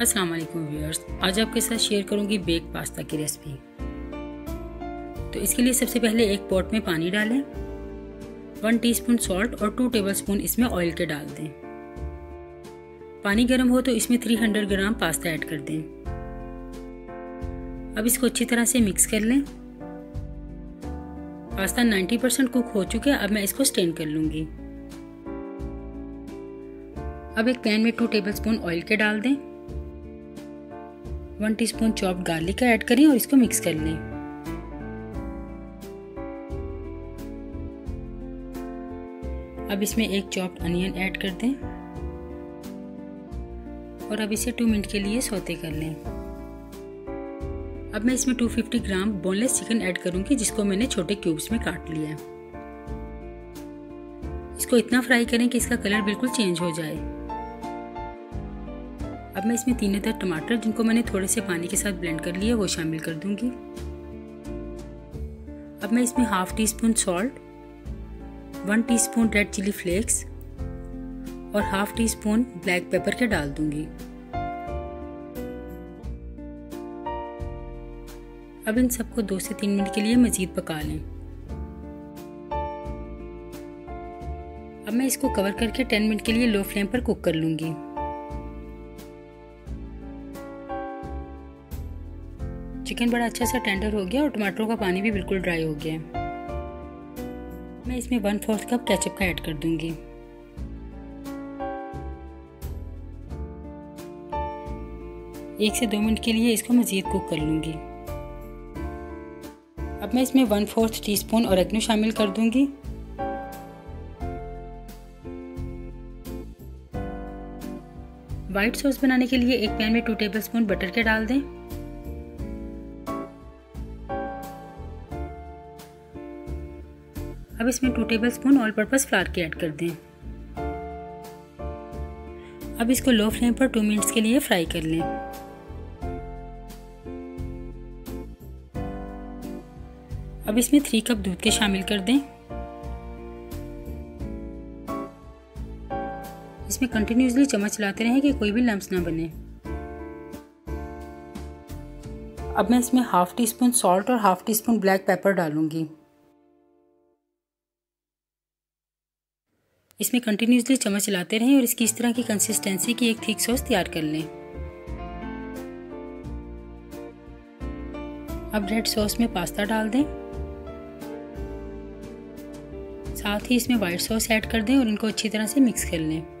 अस्सलाम वालेकुम व्यूअर्स। आज आपके साथ शेयर करूँगी बेक पास्ता की रेसिपी। तो इसके लिए सबसे पहले एक पॉट में पानी डालें, वन टीस्पून सॉल्ट और टू टेबलस्पून इसमें ऑयल के डाल दें। पानी गर्म हो तो इसमें 300 ग्राम पास्ता ऐड कर दें। अब इसको अच्छी तरह से मिक्स कर लें। पास्ता 90 परसेंट कुक हो चुके अब मैं इसको स्टेन कर लूँगी। अब एक पैन में टू टेबलस्पून ऑयल के डाल दें। वन टीस्पून चॉप्ड गार्लिक का ऐड करें और इसको मिक्स कर लें। अब इसमें एक चॉप्ड अनियन ऐड कर दें और अब इसे टू मिनट के लिए सोते कर लें। अब मैं इसमें 250 ग्राम बोनलेस चिकन ऐड करूँगी, जिसको मैंने छोटे क्यूब्स में काट लिया इसको इतना फ्राई करें कि इसका कलर बिल्कुल चेंज हो जाए। अब मैं इसमें तीन अदर टमाटर, जिनको मैंने थोड़े से पानी के साथ ब्लेंड कर लिया वो शामिल कर दूँगी। अब मैं इसमें half teaspoon salt one teaspoon red chilli flakes और half teaspoon black pepper के डाल दूँगी। अब इन सबको दो से तीन मिनट के लिए मजीद पका लें। अब मैं इसको कवर करके टेन मिनट के लिए लो फ्लेम पर कुक कर लूँगी। चिकन बड़ा अच्छा सा टेंडर हो गया और टमाटरों का पानी भी बिल्कुल ड्राई हो गया मैं इसमें वन फोर्थ कप केचप का ऐड कर दूँगी। एक से दो मिनट के लिए इसको मज़ीद कुक कर लूँगी। अब मैं इसमें वन फोर्थ टी स्पून और शामिल कर दूँगी। व्हाइट सॉस बनाने के लिए एक पैन में टू टेबलस्पून बटर के डाल दें। अब इसमें two tablespoon all purpose flour के ऐड कर दें। अब इसको लो फ्लेम पर टू मिनट्स के लिए फ्राई कर लें। अब इसमें थ्री कप दूध के शामिल कर दें। इसमें कंटिन्यूसली चम्मच चलाते रहें कि कोई भी लम्स ना बने। अब मैं इसमें हाफ़ टी स्पून सॉल्ट और half teaspoon black pepper डालूँगी। इसमें कंटिन्यूसली चम्मच चलाते रहें और इसकी इस तरह की कंसिस्टेंसी की एक थिक सॉस तैयार कर लें। अब रेड सॉस में पास्ता डाल दें। साथ ही इसमें व्हाइट सॉस ऐड कर दें और इनको अच्छी तरह से मिक्स कर लें।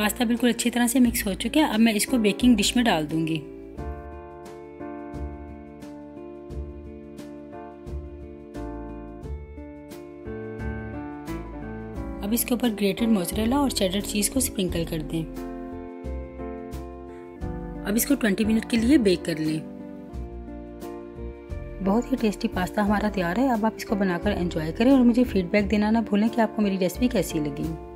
पास्ता बिल्कुल अच्छी तरह से मिक्स हो चुका है। अब मैं इसको बेकिंग डिश में डाल दूँगी। अब इसके ऊपर ग्रेटेड मोजरेला और चेडर चीज़ को स्प्रिंकल कर दें। अब इसको 20 मिनट के लिए बेक कर लें। बहुत ही टेस्टी पास्ता हमारा तैयार है। अब आप इसको बनाकर एंजॉय करें और मुझे फीडबैक देना ना भूलें कि आपको मेरी रेसिपी कैसी लगी।